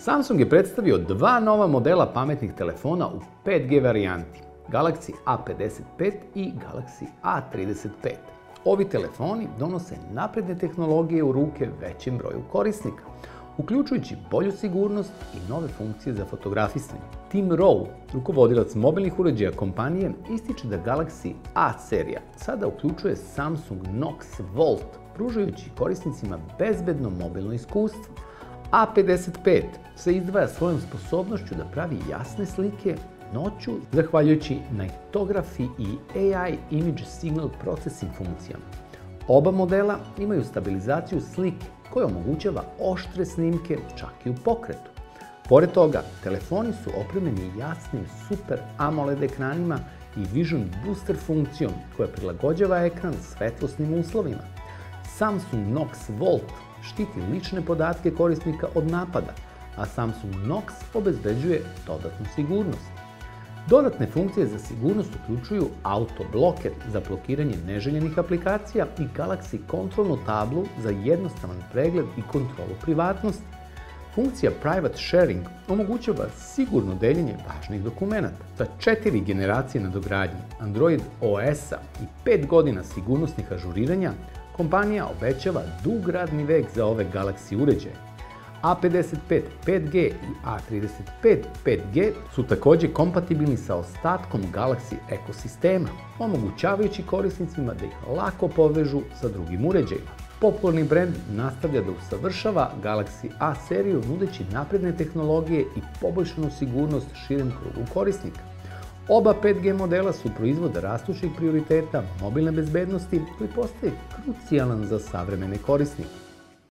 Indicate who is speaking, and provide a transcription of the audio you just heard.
Speaker 1: Samsung je predstavio dva nova modela pametnih telefona u 5G varijanti, Galaxy A55 i Galaxy A35. Ovi telefoni donose napredne tehnologije u ruke većem broju korisnika, uključujući bolju sigurnost i nove funkcije za fotografisanje. Tim Rowe, rukovodilac mobilnih uređaja kompanije, ističe da Galaxy A serija sada uključuje Samsung Knox Volt, pružajući korisnicima bezbedno mobilno iskustvo. A55 se izdvaja svojom sposobnošću da pravi jasne slike noću, zahvaljujući Nightography i AI Image Signal Processing funkcijama. Oba modela imaju stabilizaciju slike koja omogućava oštre snimke čak i u pokretu. Pored toga, telefoni su opremljeni jasnim Super AMOLED ekranima i Vision Booster funkcijom koja prilagođava ekran svetlosnim uslovima. Samsung Knox Volt štiti lične podatke korisnika od napada, a Samsung Knox obezbeđuje dodatnu sigurnost. Dodatne funkcije za sigurnost uključuju auto bloker za blokiranje neželjenih aplikacija i Galaxy kontrolnu tablu za jednostavan pregled i kontrolu privatnosti. Funkcija Private Sharing omogućava sigurno deljenje važnih dokumenta. Sa četiri generacije nadogradnje Android OS-a i pet godina sigurnosnih ažuriranja, kompanija obećava dug radni vek za ove Galaxy uređaje A55 5G i A35 5G su takođe kompatibilni sa ostatkom Galaxy ekosistema, omogućavajući korisnicima da ih lako povežu sa drugim uređajima. Popularni brend nastavlja da usavršava Galaxy A seriju nudeći napredne tehnologije i poboljšanu sigurnost širem krugu korisnika. Oba 5G modela su proizvod rastućih prioriteta mobilne bezbednosti koji postaje krucijalan za savremene korisnike.